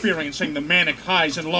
experiencing the manic highs and lows.